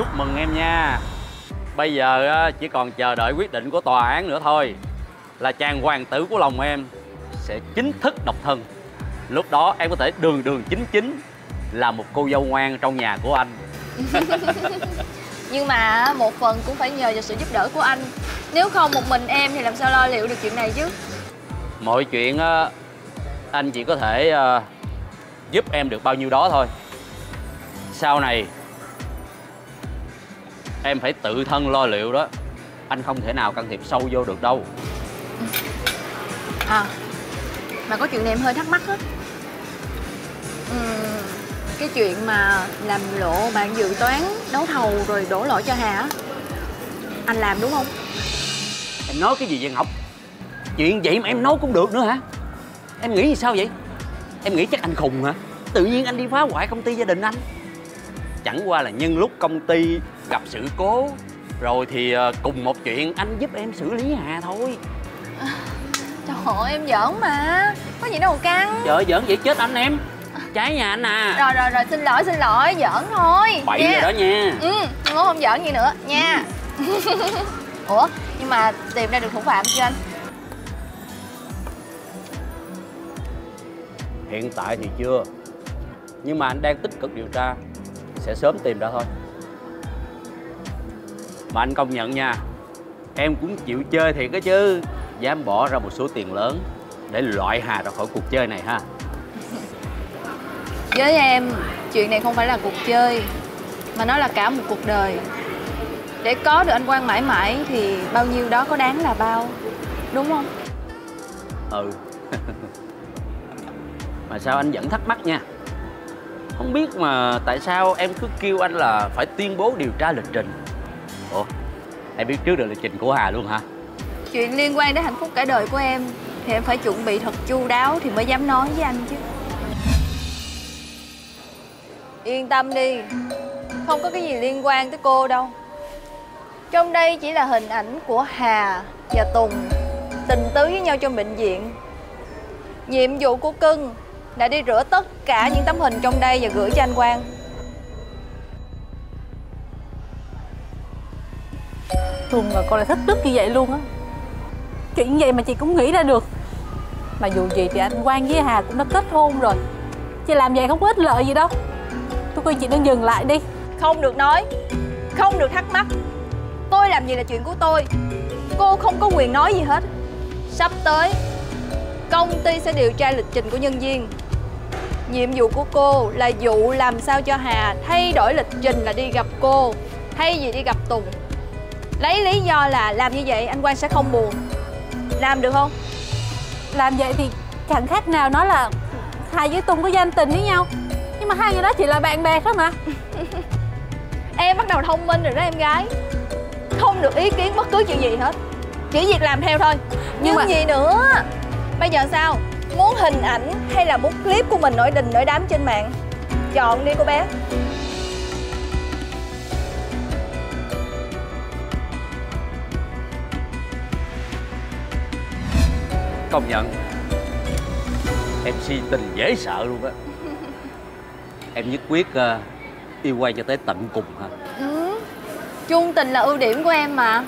chúc mừng em nha. Bây giờ á, chỉ còn chờ đợi quyết định của tòa án nữa thôi. Là chàng hoàng tử của lòng em Sẽ chính thức độc thân. Lúc đó em có thể đường đường chính chính Là một cô dâu ngoan trong nhà của anh. Nhưng mà một phần cũng phải nhờ vào sự giúp đỡ của anh. Nếu không một mình em thì làm sao lo liệu được chuyện này chứ? Mọi chuyện á, anh chỉ có thể ờ, giúp em được bao nhiêu đó thôi. Sau này em phải tự thân lo liệu đó. Anh không thể nào can thiệp sâu vô được đâu. À Mà có chuyện này em hơi thắc mắc á. Cái chuyện mà làm lộ bạn dự toán đấu thầu rồi đổ lỗi cho Hà á Anh làm đúng không? Em nói cái gì vậy Ngọc? Chuyện vậy mà em nói cũng được nữa hả? Em nghĩ sao vậy? Em nghĩ chắc anh khùng hả? Tự nhiên anh đi phá hoại công ty gia đình anh Chẳng qua là nhân lúc công ty gặp sự cố Rồi thì ờ, cùng một chuyện anh giúp em xử lý Hà thôi. Trời ơi em giỡn mà. Có gì đâu mà căng. Trời ơi, giỡn vậy chết anh em. Trái nhà anh à. Rồi rồi rồi xin lỗi xin lỗi giỡn thôi. Bậy nha. rồi đó nha. Ừ Ngô không giỡn gì nữa nha. Ủa nhưng mà tìm ra được thủ phạm chưa anh? Hiện tại thì chưa. Nhưng mà anh đang tích cực điều tra Sẽ sớm tìm ra thôi. Mà anh công nhận nha Em cũng chịu chơi thiệt đó chứ. Dám bỏ ra một số tiền lớn Để loại Hà ra khỏi cuộc chơi này ha. Với em chuyện này không phải là cuộc chơi Mà nó là cả một cuộc đời. Để có được anh Quang mãi mãi thì bao nhiêu đó có đáng là bao Đúng không? Ừ. Mà sao anh vẫn thắc mắc nha không biết mà tại sao em cứ kêu anh là phải tuyên bố điều tra lịch trình. Ủa, Em biết trước được lịch trình của Hà luôn hả? Chuyện liên quan đến hạnh phúc cả đời của em Thì em phải chuẩn bị thật chu đáo thì mới dám nói với anh chứ. Yên tâm đi, Không có cái gì liên quan tới cô đâu. Trong đây chỉ là hình ảnh của Hà và Tùng Tình tứ với nhau trong bệnh viện. Nhiệm vụ của cưng là đi rửa tất cả những tấm hình trong đây và gửi cho anh Quang. Tùng mà con lại thất đức như vậy luôn á. Chuyện vậy mà chị cũng nghĩ ra được. Mà dù gì thì anh Quang với Hà cũng đã kết hôn rồi. Chị làm vậy không có ích lợi gì đâu. Tôi khuyên chị nên dừng lại đi. Không được nói Không được thắc mắc. Tôi làm gì là chuyện của tôi. Cô không có quyền nói gì hết. Sắp tới Công ty sẽ điều tra lịch trình của nhân viên Nhiệm vụ của cô là dụ làm sao cho Hà thay đổi lịch trình là đi gặp cô Thay vì đi gặp Tùng. Lấy lý do là làm như vậy anh Quang sẽ không buồn. Làm được không? Làm vậy thì chẳng khác nào nó là Hà với Tùng có danh tình với nhau. Nhưng mà hai người đó chỉ là bạn bè thôi mà Em bắt đầu thông minh rồi đó em gái. Không được ý kiến bất cứ chuyện gì hết. Chỉ việc làm theo thôi. Nhưng Nhưng mà- gì nữa? Bây giờ sao Muốn hình ảnh hay là muốn clip của mình nổi đình nổi đám trên mạng? Chọn đi cô bé. Công nhận Em si tình dễ sợ luôn á. Em nhất quyết ờ, yêu quay cho tới tận cùng hả? Ừ. Chung tình là ưu điểm của em mà.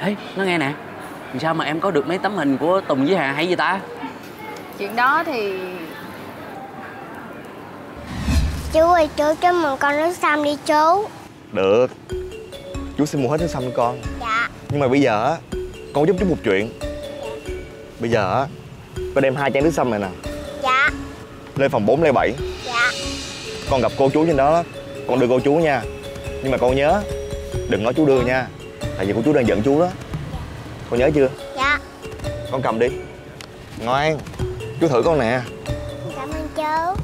Ê, nó nghe nè Sao mà em có được mấy tấm hình của Tùng với Hà hay gì ta? Chuyện đó thì Chú ơi chú cho mừng con nước xăm đi chú. Được. Chú sẽ mua hết nước xăm cho con. Dạ. Nhưng mà bây giờ á Con giúp chú một chuyện. Bây giờ á Con đem hai chai nước xăm này nè. Dạ. Lên phòng 407 Dạ. Con gặp cô chú trên đó Con đưa cô chú nha. Nhưng mà con nhớ Đừng nói chú đưa nha. Tại vì cô chú đang giận chú đó Con nhớ chưa? Dạ. Con cầm đi. Ngoan Chú thử con nè. Cảm ơn chú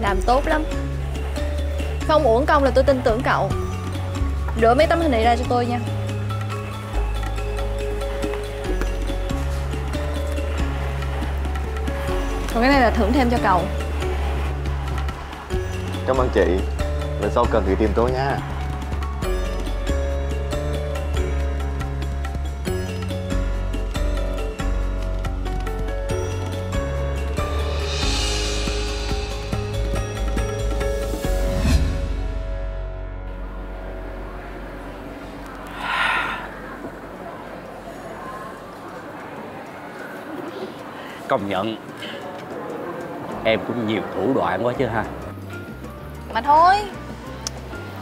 Làm tốt lắm. Không uổng công là tôi tin tưởng cậu. Rửa mấy tấm hình này ra cho tôi nha. Còn cái này là thưởng thêm cho cậu. Cảm ơn chị. Lần sau cần thì tìm tôi nha. Công nhận. Em cũng nhiều thủ đoạn quá chứ ha. Mà thôi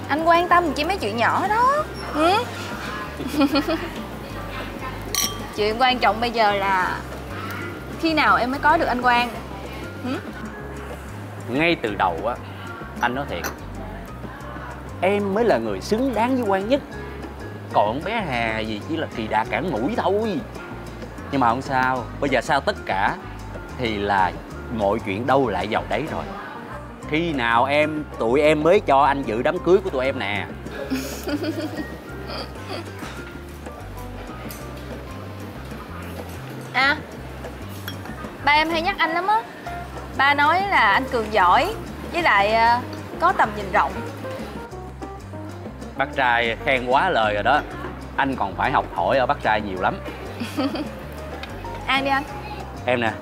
Anh quan tâm chỉ mấy chuyện nhỏ đó. Ừ? Chuyện quan trọng bây giờ là Khi nào em mới có được anh Quang? Ngay từ đầu á Anh nói thiệt Em mới là người xứng đáng với quan nhất. Còn bé Hà gì chỉ là kỳ đà cản mũi thôi Nhưng mà không sao Bây giờ sau tất cả Thì là mọi chuyện đâu lại vào đấy rồi. Khi nào em Tụi em mới cho anh dự đám cưới của tụi em nè. À Ba em hay nhắc anh lắm á. Ba nói là anh Cường giỏi Với lại à, có tầm nhìn rộng. Bác trai khen quá lời rồi đó. Anh còn phải học hỏi ở bác trai nhiều lắm Ăn đi anh. Em nè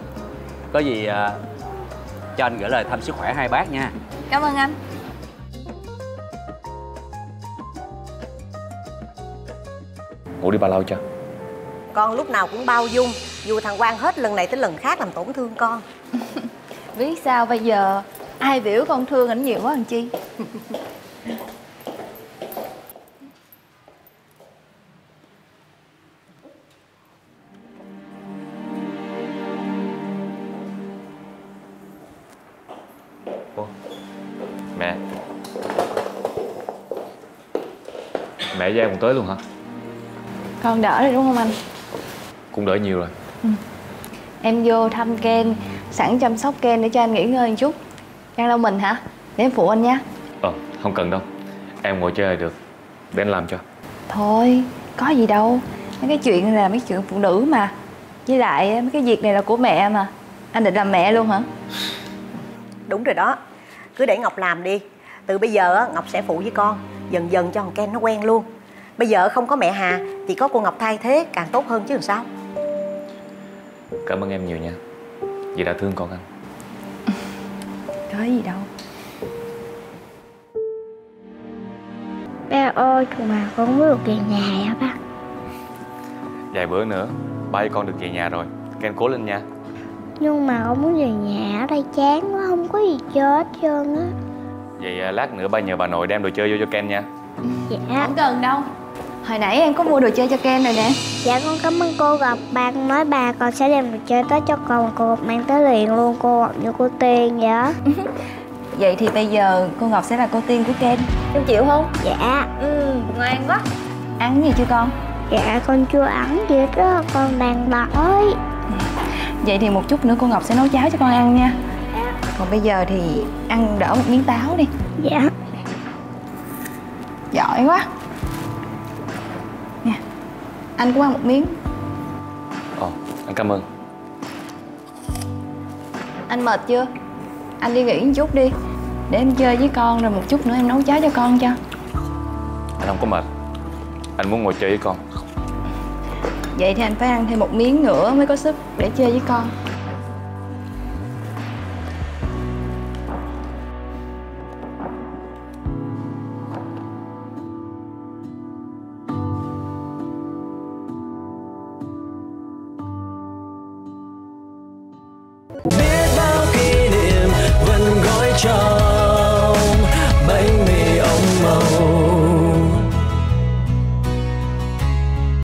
Có gì à, cho anh gửi lời thăm sức khỏe hai bác nha. Cảm ơn anh. Ngủ đi bao lâu cho Con lúc nào cũng bao dung Dù thằng Quang hết lần này tới lần khác làm tổn thương con. Biết sao bây giờ Ai biểu con thương ảnh nhiều quá làm chi Mẹ với em cùng tới luôn hả? Con đỡ rồi đúng không anh? Cũng đỡ nhiều rồi. Em vô thăm Ken Sẵn chăm sóc Ken để cho anh nghỉ ngơi một chút. Đang lau mình hả? Để em phụ anh nha Ờ, không cần đâu. Em ngồi chơi là được. Để anh làm cho. Thôi có gì đâu. Mấy cái chuyện này là mấy chuyện phụ nữ mà. Với lại mấy cái việc này là của mẹ mà. Anh định làm mẹ luôn hả? Đúng rồi đó. Cứ để Ngọc làm đi. Từ bây giờ á, Ngọc sẽ phụ với con Dần dần cho thằng Ken nó quen luôn. Bây giờ không có mẹ Hà Thì có cô Ngọc thay thế càng tốt hơn chứ làm sao? Cảm ơn em nhiều nha. Vì đã thương con anh. Có gì đâu. Ba ơi, mà con muốn được về nhà hả ba? Vài bữa nữa Ba với con được về nhà rồi. Ken cố lên nha. Nhưng mà con muốn về nhà ở đây chán quá, không có gì chơi hết trơn á Vậy à, lát nữa ba nhờ bà nội đem đồ chơi vô cho Ken nha. Dạ, Không cần đâu. Hồi nãy em có mua đồ chơi cho Ken rồi nè. Dạ con cảm ơn cô gặp ba con nói ba con sẽ đem đồ chơi tới cho con. Cô Ngọc mang tới liền luôn, cô Ngọc như cô Tiên vậy Vậy thì bây giờ cô Ngọc sẽ là cô tiên của Ken. Em chịu không? Dạ, Ừ, ngoan quá. Ăn gì chưa con? dạ con chưa ăn gì hết á, con đang đói. Vậy thì một chút nữa cô Ngọc sẽ nấu cháo cho con ăn nha Còn bây giờ thì ăn đỡ một miếng táo đi. Dạ, Giỏi quá. Nè Anh cũng ăn một miếng. Ồ, anh cảm ơn. Anh mệt chưa? Anh đi nghỉ một chút đi. Để em chơi với con rồi một chút nữa em nấu cháo cho con cho. Anh không có mệt. Anh muốn ngồi chơi với con. Vậy thì anh phải ăn thêm một miếng nữa mới có sức để chơi với con